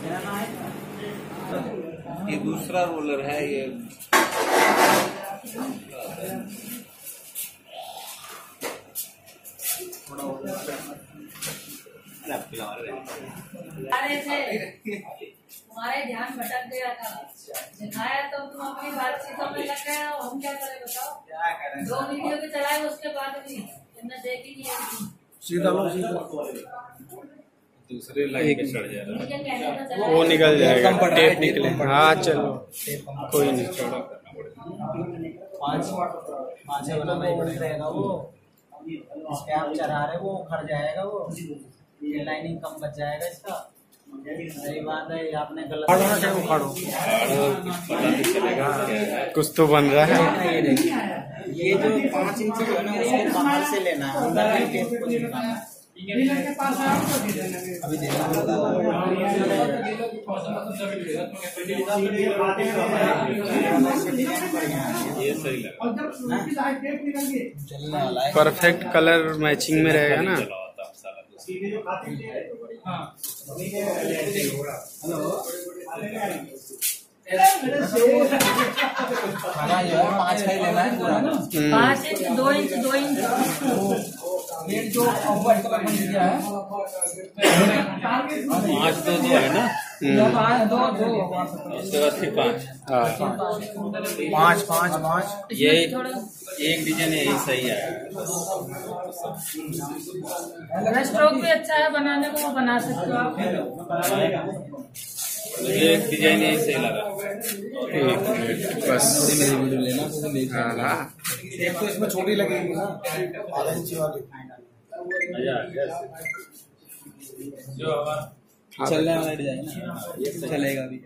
मेरा नाम है ये दूसरा रोलर है ये। अरे थे। तुम्हारे ध्यान भटक गया था। दिखाया तो तुम अपनी बातचीतों में लग गए हो। हम क्या करें बताओ? दो वीडियो के चलाए उसके बाद भी। देखी नहीं सीधा लो सीधा। दूसरे लाइन पे चढ़ जाएगा। वो निकल जाएगा टेप निकले। हाँ चलो। कोई नहीं चढ़ा। रहे वो उखड़ जाएगा वो। ये लाइनिंग कम बच जाएगा इसका। सही बात है आपने गलत उखाड़ो चलेगा कुछ तो बन रहा है। ये जो पाँच इंच है ना उसको बाहर से लेना है। अंदर के अभी ये सही लगा। परफेक्ट कलर मैचिंग में रहेगा ना। है। खाना जो है। पाँच का ही लेना है पूरा। हम्म, पाँच इंच दो इंच दो इंच। जो व्हाइट कलर है। पाँच दो दो है ना? दो दो। उसके बाद फिर पाँच। हाँ। पाँच पाँच पाँच। ये एक डिज़ाइन यही सही है। स्ट्रोक भी अच्छा है बनाने को बना सकते हो आप। मुझे एक डिज़ाइन यही सही लगा। एक मिनट बस। मेरी वीडियो लेना तो ले हाँ हाँ एक तो इसमें छोटी लगेगी ना। आधा इंची वाली। चलने वाला डिज़ाइन चलेगा भी।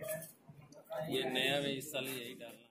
ये नया में इस साल यही डाला